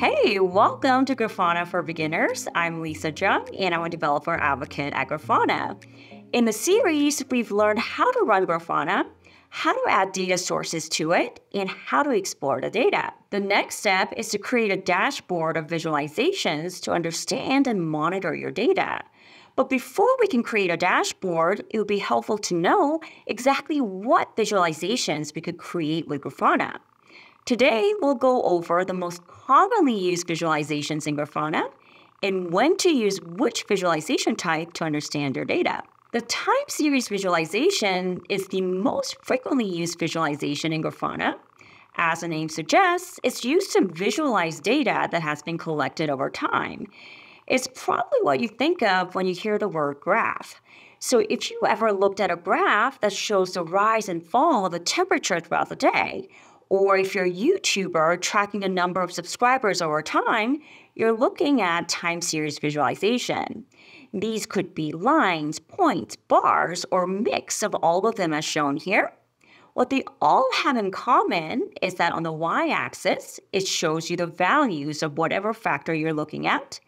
Hey, welcome to Grafana for Beginners. I'm Lisa Jung, and I'm a developer advocate at Grafana. In the series, we've learned how to run Grafana, how to add data sources to it, and how to explore the data. The next step is to create a dashboard of visualizations to understand and monitor your data. But before we can create a dashboard, it would be helpful to know exactly what visualizations we could create with Grafana. Today, we'll go over the most commonly used visualizations in Grafana and when to use which visualization type to understand your data. The time series visualization is the most frequently used visualization in Grafana. As the name suggests, it's used to visualize data that has been collected over time. It's probably what you think of when you hear the word graph. So if you ever looked at a graph that shows the rise and fall of the temperature throughout the day, or if you're a YouTuber tracking a number of subscribers over time, you're looking at time series visualization. These could be lines, points, bars, or mix of all of them as shown here. What they all have in common is that on the y-axis, it shows you the values of whatever factor you're looking at.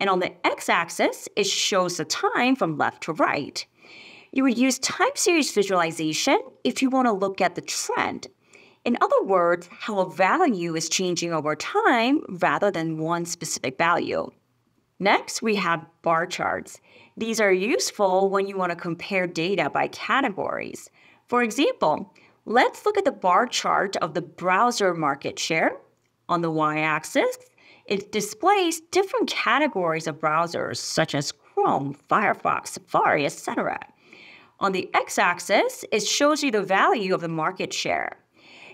And on the x-axis, it shows the time from left to right. You would use time series visualization if you want to look at the trend in other words, how a value is changing over time rather than one specific value. Next, we have bar charts. These are useful when you want to compare data by categories. For example, let's look at the bar chart of the browser market share. On the y-axis, it displays different categories of browsers such as Chrome, Firefox, Safari, etc. On the x-axis, it shows you the value of the market share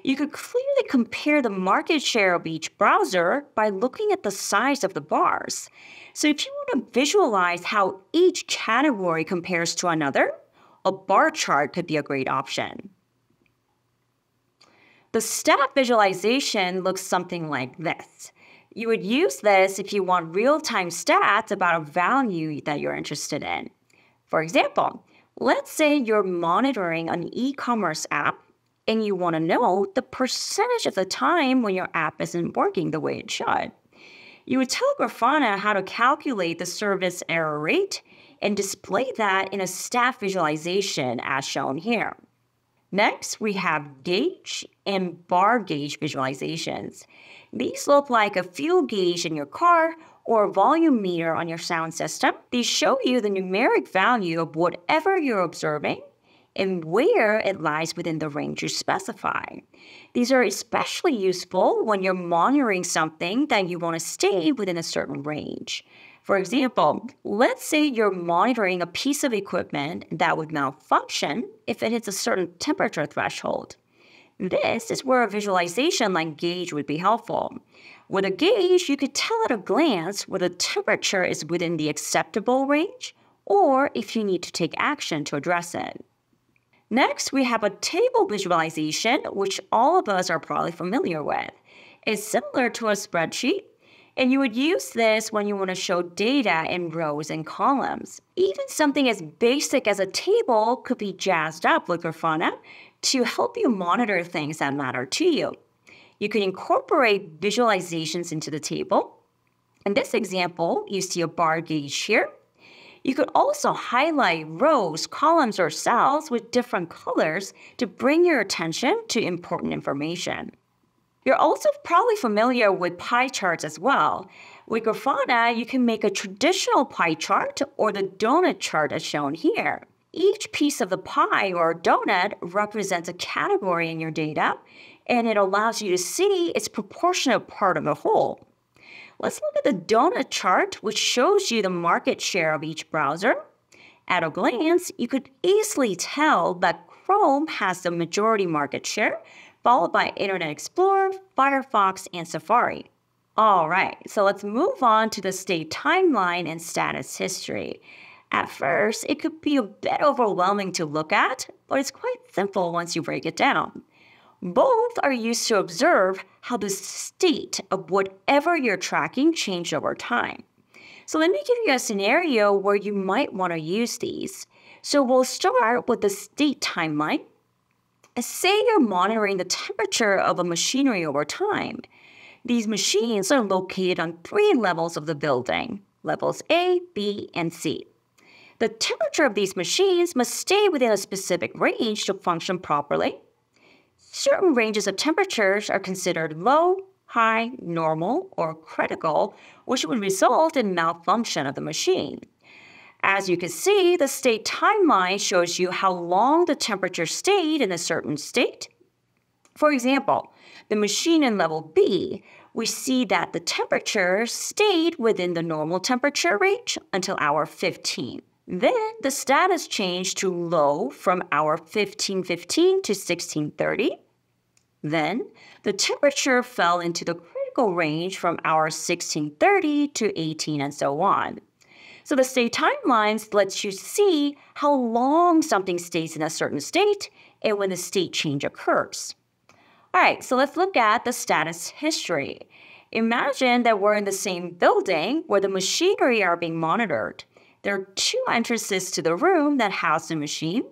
you could clearly compare the market share of each browser by looking at the size of the bars. So if you want to visualize how each category compares to another, a bar chart could be a great option. The stat visualization looks something like this. You would use this if you want real-time stats about a value that you're interested in. For example, let's say you're monitoring an e-commerce app and you want to know the percentage of the time when your app isn't working the way it should. You would tell Grafana how to calculate the service error rate and display that in a stat visualization as shown here. Next, we have gauge and bar gauge visualizations. These look like a fuel gauge in your car or a volume meter on your sound system. These show you the numeric value of whatever you're observing and where it lies within the range you specify. These are especially useful when you're monitoring something that you want to stay within a certain range. For example, let's say you're monitoring a piece of equipment that would malfunction if it hits a certain temperature threshold. This is where a visualization like gauge would be helpful. With a gauge, you could tell at a glance whether the temperature is within the acceptable range or if you need to take action to address it. Next, we have a table visualization, which all of us are probably familiar with. It's similar to a spreadsheet, and you would use this when you want to show data in rows and columns. Even something as basic as a table could be jazzed up with Grafana to help you monitor things that matter to you. You can incorporate visualizations into the table. In this example, you see a bar gauge here you could also highlight rows, columns, or cells with different colors to bring your attention to important information. You're also probably familiar with pie charts as well. With Grafana, you can make a traditional pie chart or the donut chart as shown here. Each piece of the pie or donut represents a category in your data, and it allows you to see its proportionate part of the whole. Let's look at the donut chart, which shows you the market share of each browser. At a glance, you could easily tell that Chrome has the majority market share, followed by Internet Explorer, Firefox, and Safari. All right, so let's move on to the state timeline and status history. At first, it could be a bit overwhelming to look at, but it's quite simple once you break it down. Both are used to observe how the state of whatever you're tracking changed over time. So let me give you a scenario where you might want to use these. So we'll start with the state timeline. Say you're monitoring the temperature of a machinery over time. These machines are located on three levels of the building levels A, B, and C. The temperature of these machines must stay within a specific range to function properly. Certain ranges of temperatures are considered low, high, normal, or critical, which would result in malfunction of the machine. As you can see, the state timeline shows you how long the temperature stayed in a certain state. For example, the machine in level B, we see that the temperature stayed within the normal temperature range until hour 15. Then the status changed to low from hour 1515 to 1630. Then the temperature fell into the critical range from hour 1630 to 18 and so on. So the state timelines lets you see how long something stays in a certain state and when the state change occurs. All right, so let's look at the status history. Imagine that we're in the same building where the machinery are being monitored. There are two entrances to the room that house the machine.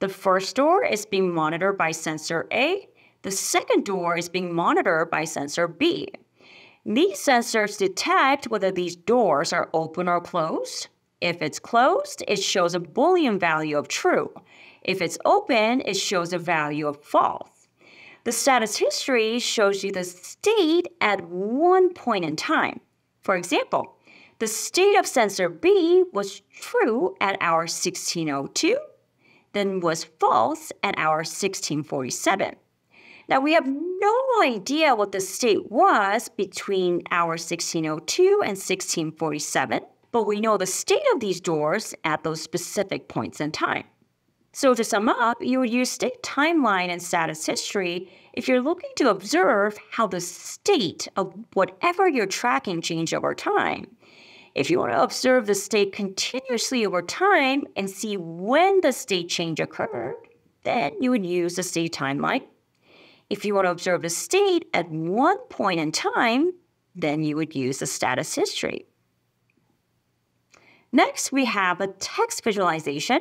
The first door is being monitored by sensor A. The second door is being monitored by sensor B. These sensors detect whether these doors are open or closed. If it's closed, it shows a Boolean value of true. If it's open, it shows a value of false. The status history shows you the state at one point in time. For example, the state of sensor B was true at hour 1602, then was false at hour 1647. Now we have no idea what the state was between hour 1602 and 1647, but we know the state of these doors at those specific points in time. So to sum up, you would use state timeline and status history if you're looking to observe how the state of whatever you're tracking changed over time. If you want to observe the state continuously over time and see when the state change occurred, then you would use the state timeline. If you want to observe the state at one point in time, then you would use the status history. Next, we have a text visualization.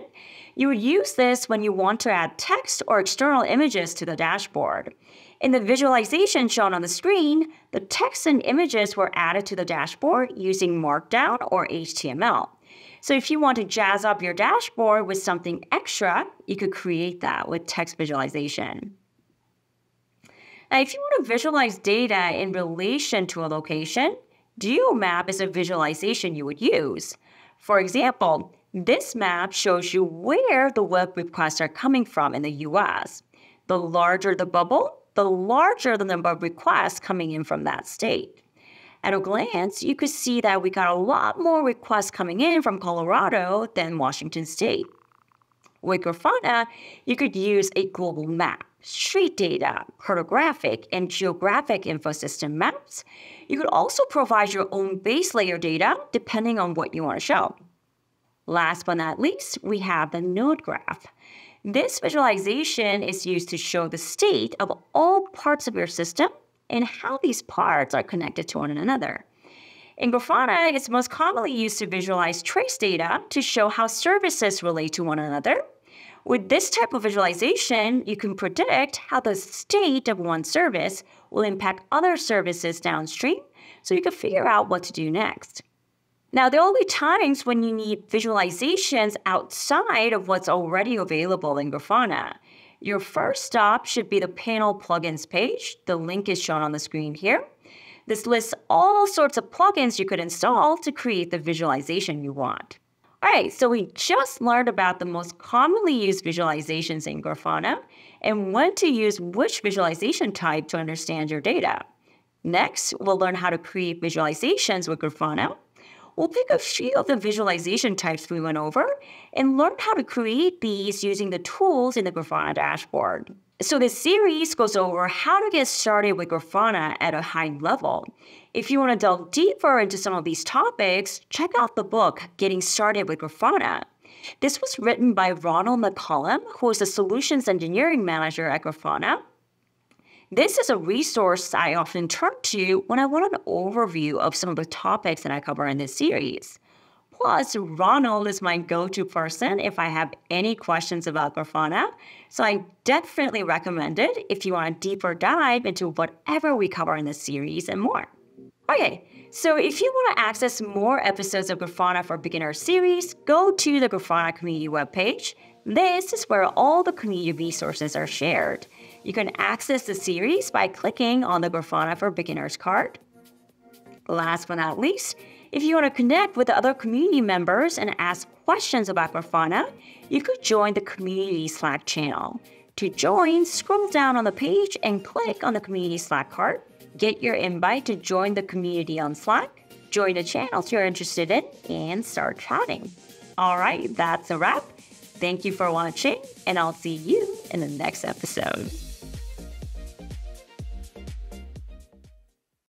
You would use this when you want to add text or external images to the dashboard. In the visualization shown on the screen, the text and images were added to the dashboard using Markdown or HTML. So if you want to jazz up your dashboard with something extra, you could create that with text visualization. Now, if you want to visualize data in relation to a location, GeoMap is a visualization you would use. For example, this map shows you where the web requests are coming from in the US. The larger the bubble, the larger the number of requests coming in from that state. At a glance, you could see that we got a lot more requests coming in from Colorado than Washington State. With Grafana, you could use a global map, street data, cartographic, and geographic infosystem maps you could also provide your own base layer data depending on what you want to show. Last but not least, we have the node graph. This visualization is used to show the state of all parts of your system and how these parts are connected to one another. In Grafana, it's most commonly used to visualize trace data to show how services relate to one another. With this type of visualization, you can predict how the state of one service will impact other services downstream, so you can figure out what to do next. Now, there will be times when you need visualizations outside of what's already available in Grafana. Your first stop should be the panel plugins page. The link is shown on the screen here. This lists all sorts of plugins you could install to create the visualization you want. All right, so we just learned about the most commonly used visualizations in Grafana and when to use which visualization type to understand your data. Next, we'll learn how to create visualizations with Grafana. We'll pick a few of the visualization types we went over and learn how to create these using the tools in the Grafana dashboard. So this series goes over how to get started with Grafana at a high level. If you want to delve deeper into some of these topics, check out the book Getting Started with Grafana. This was written by Ronald McCollam, who is a solutions engineering manager at Grafana. This is a resource I often turn to when I want an overview of some of the topics that I cover in this series. Plus, Ronald is my go to person if I have any questions about Grafana. So I definitely recommend it if you want a deeper dive into whatever we cover in this series and more. Okay, so if you want to access more episodes of Grafana for Beginners series, go to the Grafana community webpage. This is where all the community resources are shared. You can access the series by clicking on the Grafana for Beginners card. Last but not least, if you want to connect with the other community members and ask questions about Grafana, you could join the community Slack channel. To join, scroll down on the page and click on the community Slack card get your invite to join the community on Slack, join the channels you're interested in, and start chatting. All right, that's a wrap. Thank you for watching, and I'll see you in the next episode.